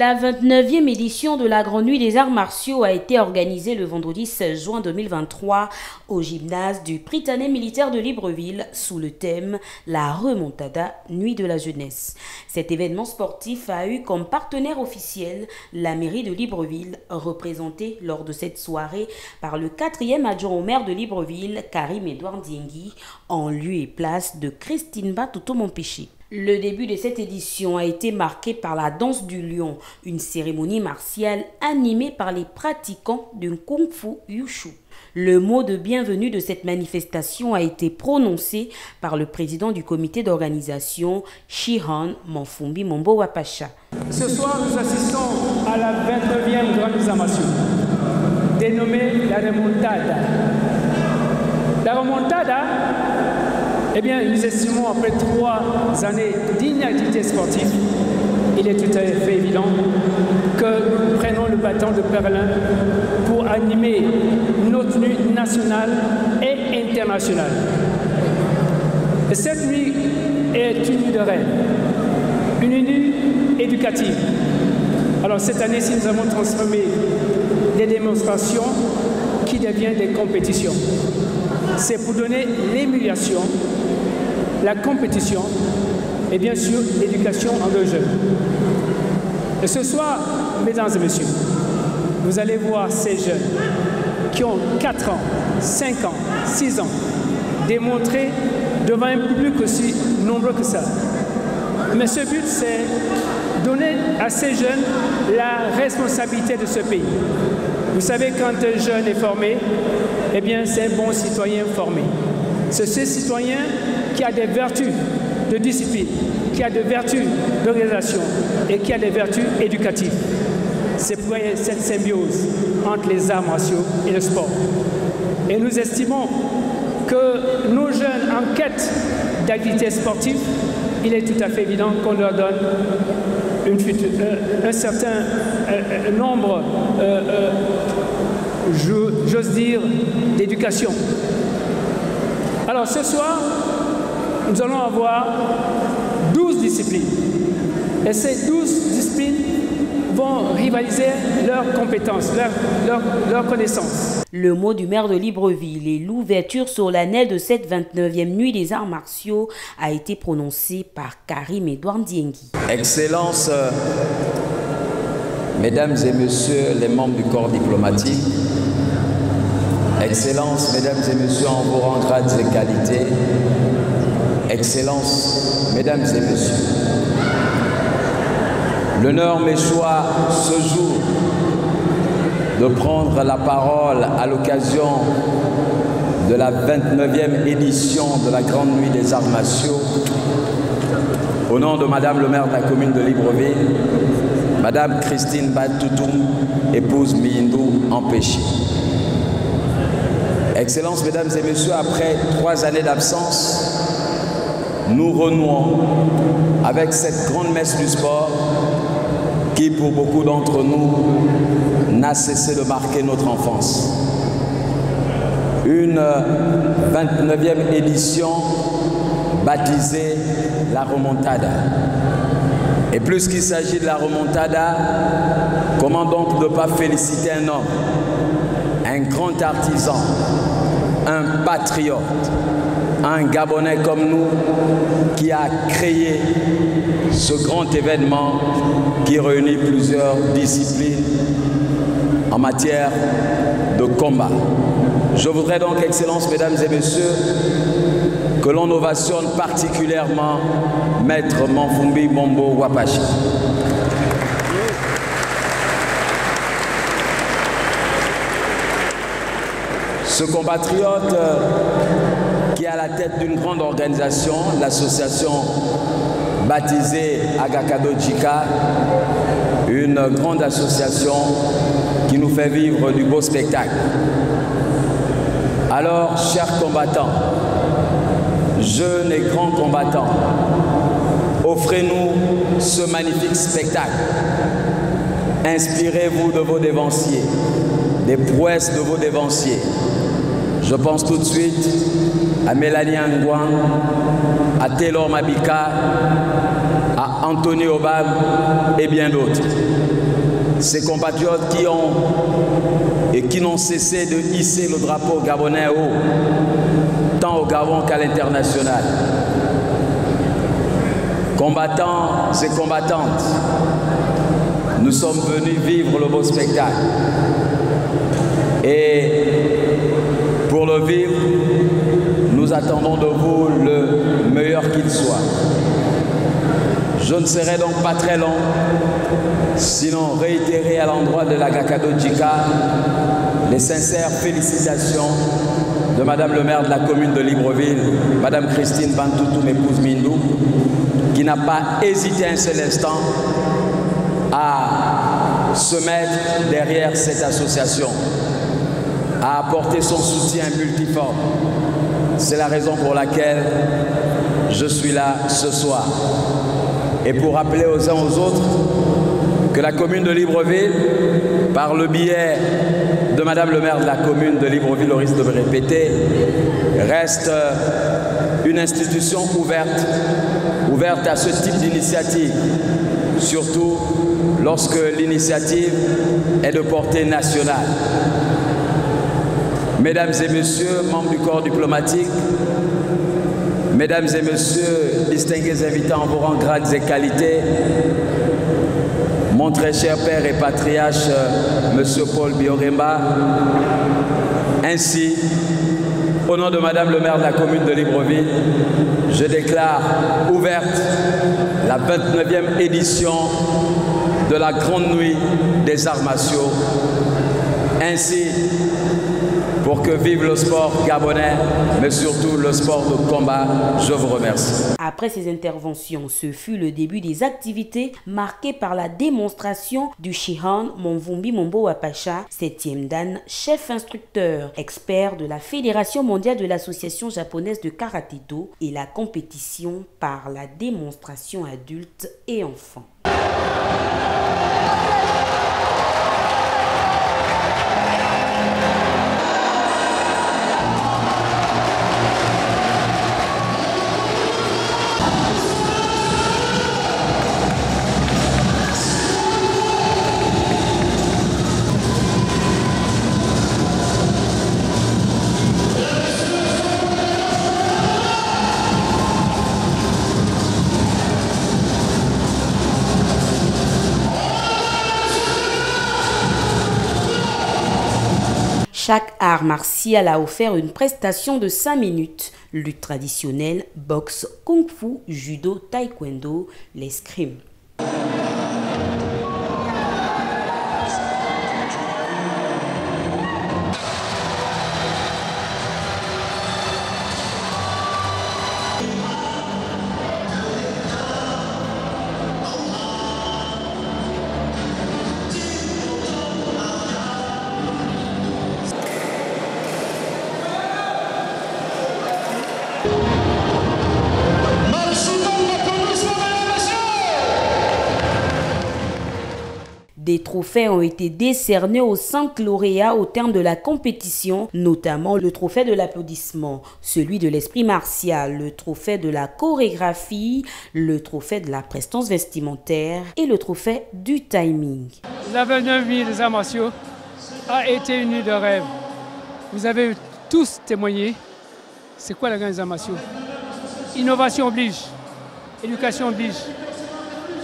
La 29e édition de la Grande Nuit des Arts Martiaux a été organisée le vendredi 16 juin 2023 au gymnase du Prytanée militaire de Libreville sous le thème La Remontada Nuit de la Jeunesse. Cet événement sportif a eu comme partenaire officiel la mairie de Libreville, représentée lors de cette soirée par le quatrième adjoint au maire de Libreville, Karim Edouard Diengui, en lieu et place de Christine Batuto Montpéché. Le début de cette édition a été marqué par la danse du lion, une cérémonie martiale animée par les pratiquants d'un kung fu yushu. Le mot de bienvenue de cette manifestation a été prononcé par le président du comité d'organisation, Shihan Monfumbi Mombo Wapacha. Ce soir, nous assistons à la 29e grande examination, dénommée la remontada. La remontada eh bien, nous estimons après trois années d'inactivité sportive, il est tout à fait évident que nous prenons le bâton de Berlin pour animer notre nuit nationale et internationale. Et cette nuit est une nuit de rêve, une nuit éducative. Alors cette année-ci, nous avons transformé des démonstrations qui deviennent des compétitions. C'est pour donner l'émulation la compétition et bien sûr l'éducation en deux jeunes. Et ce soir, mesdames et messieurs, vous allez voir ces jeunes qui ont 4 ans, 5 ans, 6 ans démontrer devant un public aussi nombreux que ça. Mais ce but, c'est donner à ces jeunes la responsabilité de ce pays. Vous savez, quand un jeune est formé, eh bien, c'est un bon citoyen formé. C'est ce citoyen qui a des vertus de discipline, qui a des vertus d'organisation et qui a des vertus éducatives. C'est pour cette symbiose entre les arts martiaux et le sport. Et nous estimons que nos jeunes en quête d'activité sportive, il est tout à fait évident qu'on leur donne euh, un certain euh, euh, nombre, j'ose dire, d'éducation. Alors ce soir, nous allons avoir 12 disciplines. Et ces 12 disciplines vont rivaliser leurs compétences, leurs leur, connaissances. Le mot du maire de Libreville et l'ouverture solennelle de cette 29e nuit des arts martiaux a été prononcé par Karim Edouard Diengui. Excellence, mesdames et messieurs les membres du corps diplomatique, Excellence, mesdames et messieurs, en vos rangs, grades et qualités, Excellences, Mesdames et Messieurs, l'honneur m'échoit ce jour de prendre la parole à l'occasion de la 29e édition de la Grande Nuit des Arts martiaux au nom de Madame le maire de la commune de Libreville, Madame Christine Batoutoum, épouse Miyindou empêchée. Excellences, Mesdames et Messieurs, après trois années d'absence, nous renouons avec cette grande messe du sport qui, pour beaucoup d'entre nous, n'a cessé de marquer notre enfance. Une 29e édition baptisée la remontada. Et plus qu'il s'agit de la remontada, comment donc ne pas féliciter un homme, un grand artisan, un patriote, un Gabonais comme nous qui a créé ce grand événement qui réunit plusieurs disciplines en matière de combat. Je voudrais donc, Excellences, Mesdames et Messieurs, que l'on ovationne particulièrement Maître Manfumbi Bombo Wapachi. Ce compatriote qui est à la tête d'une grande organisation, l'association baptisée Agakado Jika, une grande association qui nous fait vivre du beau spectacle. Alors, chers combattants, jeunes et grands combattants, offrez-nous ce magnifique spectacle. Inspirez-vous de vos dévanciers, des prouesses de vos dévanciers. Je pense tout de suite à Mélanie Angouan, à Taylor Mabika, à Anthony Obam et bien d'autres. ces compatriotes qui ont et qui n'ont cessé de hisser le drapeau gabonais haut, tant au Gabon qu'à l'international. Combattants et combattantes, nous sommes venus vivre le beau spectacle. Pour le vivre, nous attendons de vous le meilleur qu'il soit. Je ne serai donc pas très long, sinon réitérer à l'endroit de la Gakado Djika les sincères félicitations de Madame le maire de la commune de Libreville, Madame Christine Bantoutou, épouse Mindou, qui n'a pas hésité un seul instant à se mettre derrière cette association, à apporter son soutien multiforme. C'est la raison pour laquelle je suis là ce soir. Et pour rappeler aux uns aux autres que la commune de Libreville, par le biais de Madame le maire de la commune de Libreville, au risque de me répéter, reste une institution ouverte, ouverte à ce type d'initiative, surtout lorsque l'initiative est de portée nationale. Mesdames et messieurs, membres du corps diplomatique, mesdames et messieurs, distingués invités en vos rangs, grades et qualités, mon très cher père et patriarche, monsieur Paul Bioremba, ainsi, au nom de madame le maire de la commune de Libreville, je déclare ouverte la 29e édition de la Grande Nuit des Arts martiaux. Ainsi, pour que vive le sport gabonais, mais surtout le sport de combat. Je vous remercie. Après ces interventions, ce fut le début des activités marquées par la démonstration du Shihan Monvumbi Mombo Wapacha, 7e dan, chef instructeur, expert de la Fédération mondiale de l'association japonaise de karaté-do et la compétition par la démonstration adulte et enfants. Chaque art martial a offert une prestation de 5 minutes. Lutte traditionnelle, boxe, kung-fu, judo, taekwondo, l'escrime. Des trophées ont été décernés aux cinq lauréats au terme de la compétition, notamment le trophée de l'applaudissement, celui de l'esprit martial, le trophée de la chorégraphie, le trophée de la prestance vestimentaire et le trophée du timing. La 29 000 des a été une nuit de rêve. Vous avez tous témoigné. C'est quoi la grande martiaux? Innovation oblige, éducation oblige,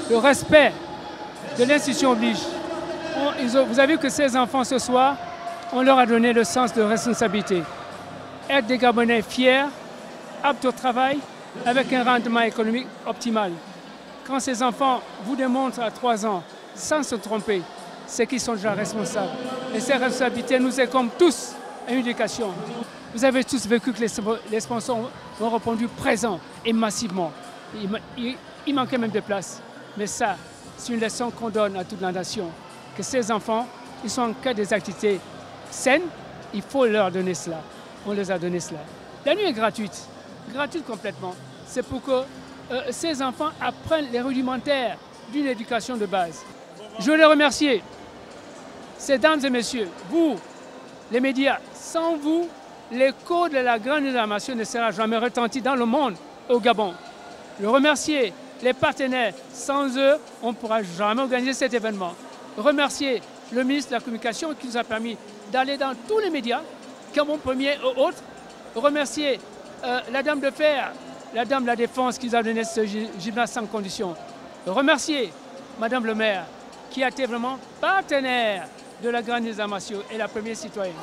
le respect de l'institution oblige. vous avez vu que ces enfants ce soir, on leur a donné le sens de responsabilité. Être des Gabonais fiers, aptes au travail, avec un rendement économique optimal. Quand ces enfants vous démontrent à 3 ans, sans se tromper, c'est qu'ils sont déjà responsables. Et ces responsabilités nous incombent tous à une éducation. Vous avez tous vécu que les, sponsors ont répondu présents et massivement. Il, manquait même de place. Mais ça, c'est une leçon qu'on donne à toute la nation, que ces enfants, ils sont en cas des activités saines, il faut leur donner cela. On les a donné cela. La nuit est gratuite, gratuite complètement. C'est pour que euh, ces enfants apprennent les rudimentaires d'une éducation de base. Je veux les remercier, ces dames et messieurs, vous, les médias. Sans vous, l'écho de la grande nation ne sera jamais retenti dans le monde, au Gabon. Je remercier les partenaires. Sans eux, on ne pourra jamais organiser cet événement. remercier le ministre de la Communication qui nous a permis d'aller dans tous les médias, comme Premier et autres. Remercier euh, la Dame de Fer, la Dame de la Défense qui nous a donné ce gymnase sans condition. Remercier Madame le maire qui a été vraiment partenaire de la Grande Amatio et la première citoyenne.